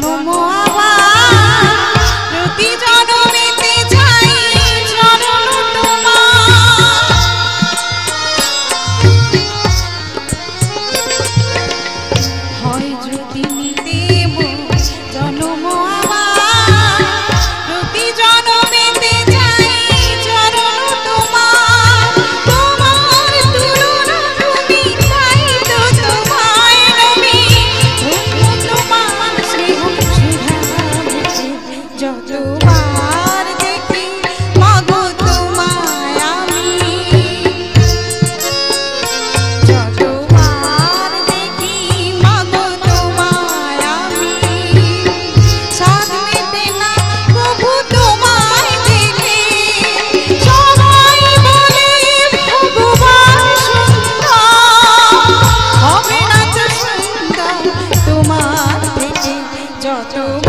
জনম to